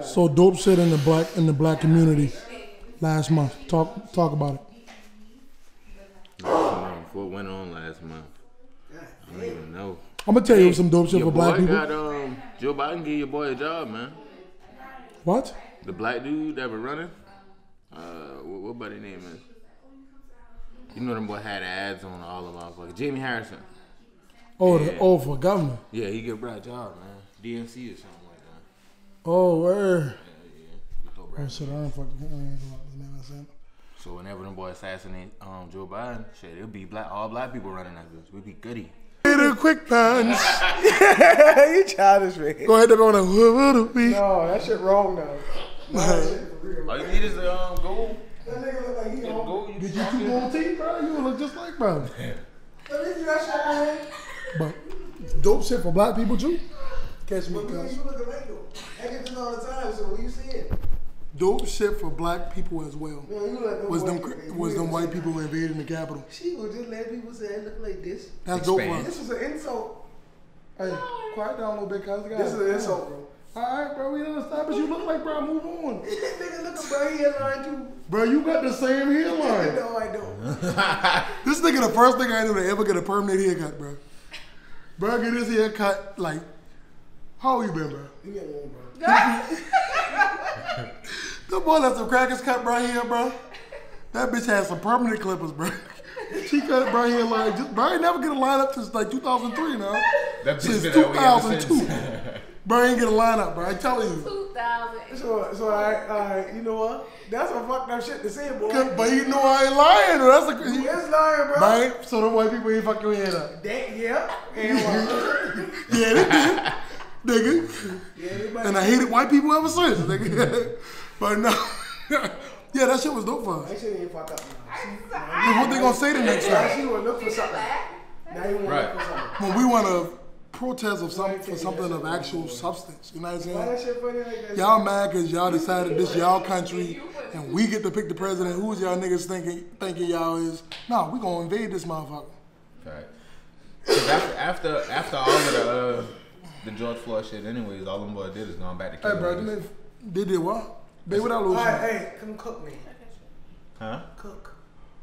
So dope shit in the black in the black community last month. Talk talk about it. What went on last month? I don't even know. I'm gonna tell you some dope shit Your for black boy people. got um Joe Biden give your boy a job, man. What? The black dude that been running. Uh, what, what buddy name is? You know them boy had ads on all of motherfuckers. Jamie Harrison. Oh, the, oh for governor. Yeah, he get a job, man. DNC or something. Oh, where? Yeah, yeah. He throw Brad shit, I don't fucking. I ain't know what I said. So whenever them boys assassinate um, Joe Biden, shit, it'll be black, all black people running that bitch. We'll be goody. Hit a quick punch. you childish, man. Go ahead and on a who would it be? No, that shit wrong though. No, that shit for real. All you need is the um, gold. That nigga look like he Get the on. gold. You Did you two gold teeth, bro? You look just like bro. Let me do that shit, man. But dope shit for black people too. Catch me, But you, cuz. You look alike though. I get this all the time, so when you see it, Dope shit for black people as well. man, you like Was them white people, was them white say people invading the Capitol? She would just let people say I look like this. That's dope for Expand. us. This is an insult. Hey, quiet down a little bit, cuz. This is an insult, bro. All right, bro. We done established you look like bro. Move on, This nigga look at bro hairline too. bro. You got the same hairline. No, I don't. This nigga the first thing I knew to ever get a permanent haircut, bro. Bro, get his haircut like. How old you been, bro? You get one, bro. The boy let some crackers cut right here, bro. That bitch had some permanent clippers, bro. She cut it, bro hair like just, bro. ain't never get a line up since like 2003 now. That bitch Since been that way ever 2002. since. bro ain't get a line up, bro. I telling you. 2000. So, so I, I, you know what? That's some fucked up shit to say, boy. But you know I ain't lying. Bro. That's a. He, It's lying, bro. right? So the white people ain't fuck your head up. That, yeah. And what? Yeah, they did, nigga. yeah. And I hated white people ever since, nigga. but no, yeah, that shit was dope for us. That shit ain't fucked up. What they gonna say the next time she would look for something. Now you want to Right. look for something. when we want to protest of some for something of actual substance? You know what I'm saying? that shit funny like that? Y'all mad because y'all decided this y'all country and we get to pick the president. Who's y'all niggas thinking thinking y'all is? Nah, we gonna invade this motherfucker. Right. 'Cause after, after after all of the uh, the George Floyd shit, anyways, all them boys did is gone back to Hey, killing. bro, they, they did what? They without All losing. right, hey, come cook me. Huh? Cook.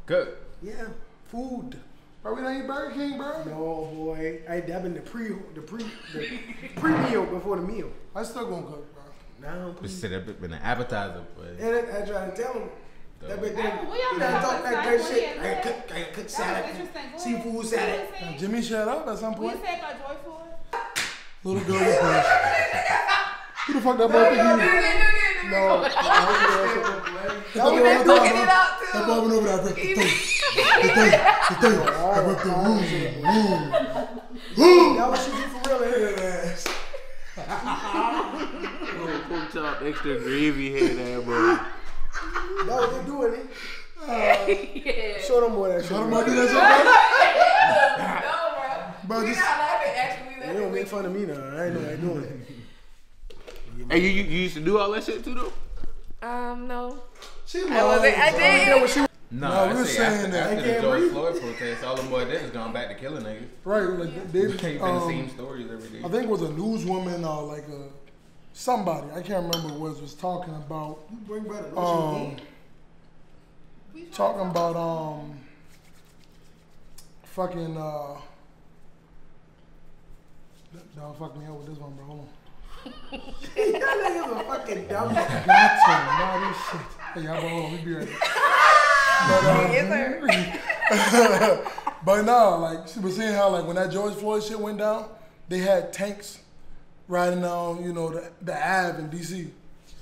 Good. Yeah, food. Bro, we don't eat Burger King, bro. No, boy. I that been the pre, the pre, the pre meal before the meal. I still gonna cook, bro. Now, This shit have been an appetizer, boy. and I, I try to tell him. That bit Hey, then, we on you the know, talk other that side, great we shit. in I there. cook, I cook That was salad, interesting. Go seafood ahead. salad. What you Jimmy shut up at some say? What point. you say about Joy Floyd? Little girl was first. Who the fuck that he is? No, that That was boy the over there, looking bro. it up, too. That boy went over there. I ripped the thing. The thing. The thing. I ripped the room. Room. That was do for real in her ass. Oh, pork chop, extra gravy head, that boy. That what they doing it. yeah. Show them more that shit. How the do that shit, No, bro. bro? Bro, just. not laughing. Actually, we They laughing. don't make fun of me now. I ain't know what they doing. Hey, you, you you used to do all that shit too, though? Um, no. She I wasn't. I did. No, No, I we're saying after, that- after the George breathe. Floyd protest, all the boys did is gone back to killing niggas. Right, like they, Ain't been the same um, stories every day. I think it was a newswoman or like a somebody. I can't remember what was was talking about. You bring better. Um, talking about um, fucking uh. Don't fuck me up with this one, bro. Hold on. That nigga's a fucking dumb. Got to nah, this shit. Hey, y'all, bro, hold on, we be right back. Yes, sir. But no, like she was saying how like when that George Floyd shit went down, they had tanks riding down, you know, the, the Ave in DC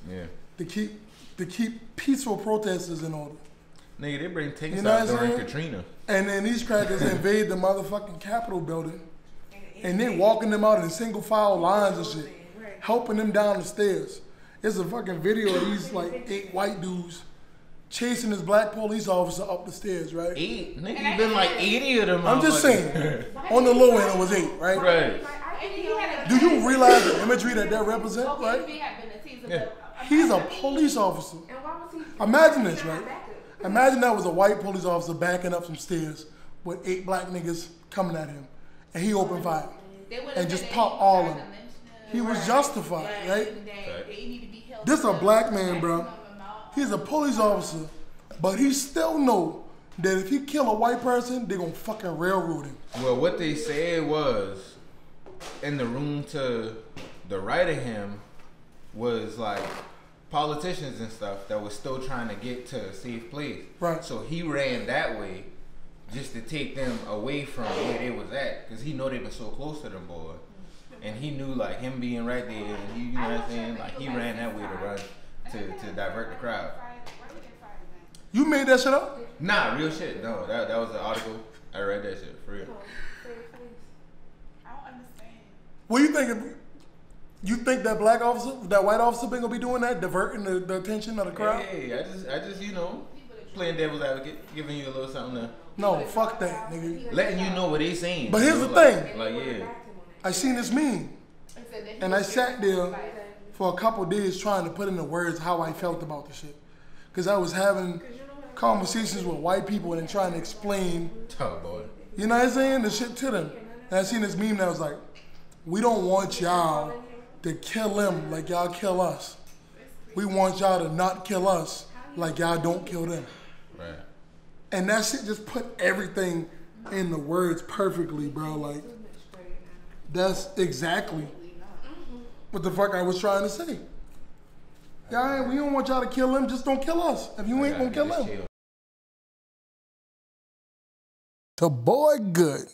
yeah. to keep to keep peaceful protesters in order. Nigga, they bring tanks You know out what I'm during saying? Katrina. And then these crackers invade the motherfucking Capitol building, and then walking them out in single file lines and shit, helping them down the stairs. There's a fucking video of these like eight white dudes chasing this black police officer up the stairs, right? Eight? Nigga, you been like 80 of them. I'm just saying, on the low end it was eight, right? Right. Do you realize the imagery that that represents, right? Yeah. He's a police officer. Imagine this, right? Imagine that was a white police officer backing up some stairs with eight black niggas coming at him, and he opened fire. And just pop all of them. He was justified, right? They need to be held This a black man, bro. He's a police officer, but he still know that if he kill a white person, they gonna fucking railroad him. Well, what they said was in the room to the right of him was like politicians and stuff that was still trying to get to a safe place. Right. So he ran that way just to take them away from where they was at because he know they been so close to the boy. And he knew like him being right there, and he, you know what I'm saying? Like he ran that way to run to, to divert the crowd. You made that shit up? Nah, real shit. No, that that was an article. I read that shit for real. I don't understand. What you think? You think that black officer, that white officer, been gonna be doing that, diverting the, the attention of the crowd? Hey, I just, I just, you know, playing devil's advocate, giving you a little something to, No, fuck that, nigga. letting you know what they saying. But you here's know, the like- thing. Like, yeah, I seen this meme, and I sat there for a couple days trying to put into words how I felt about the shit, because I was having conversations with white people and trying to explain, oh boy. you know what I'm saying, the shit to them. And I seen this meme that was like, we don't want y'all to kill them like y'all kill us. We want y'all to not kill us like y'all don't kill them. Right. And that shit just put everything in the words perfectly, bro. Like, that's exactly what the fuck I was trying to say. Yeah, we don't want y'all to kill him. Just don't kill us. If you ain't gonna kill him. To boy good.